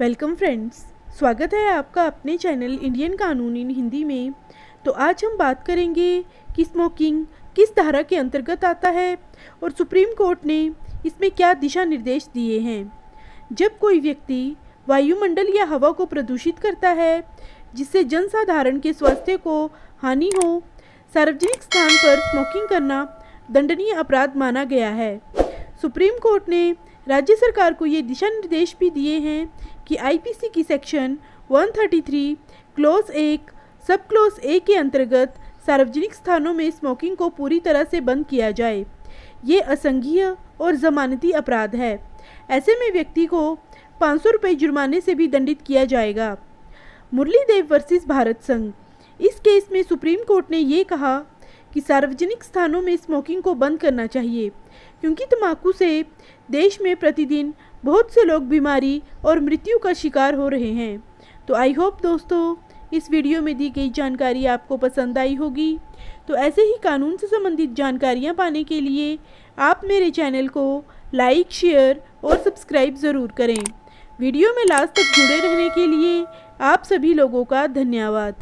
Welcome friends, स्वागत है आपका अपने चैनल इंडियन कानून इन हिंदी में। तो आज हम बात करेंगे कि स्मोकिंग किस धारा के अंतर्गत आता है और सुप्रीम कोर्ट ने इसमें क्या दिशा निर्देश दिए हैं। जब कोई व्यक्ति वायुमंडल या हवा को प्रदूषित करता है, जिससे जनसाधारण के स्वास्थ्य को हानि हो, सार्वजनिक स्थान पर स्मोकिंग करना दंडनीय अपराध माना गया है। सुप्रीम कोर्ट ने राज्य सरकार को ये दिशा निर्देश भी दिए हैं कि आईपीसी की सेक्शन 133 क्लोज एक सब क्लोज ए के अंतर्गत सार्वजनिक स्थानों में स्मोकिंग को पूरी तरह से बंद किया जाए। ये असंघीय और जमानती अपराध है। ऐसे में व्यक्ति को पाँच सौ रुपये जुर्माने से भी दंडित किया जाएगा। मुरलीदेव वर्सेस भारत संघ। इस केस में सुप्रीम कोर्ट ने ये कहा कि सार्वजनिक स्थानों में स्मोकिंग को बंद करना चाहिए, क्योंकि तम्बाकू से देश में प्रतिदिन बहुत से लोग बीमारी और मृत्यु का शिकार हो रहे हैं। तो आई होप दोस्तों, इस वीडियो में दी गई जानकारी आपको पसंद आई होगी। तो ऐसे ही कानून से संबंधित जानकारियाँ पाने के लिए आप मेरे चैनल को लाइक शेयर और सब्सक्राइब ज़रूर करें। वीडियो में लास्ट तक जुड़े रहने के लिए आप सभी लोगों का धन्यवाद।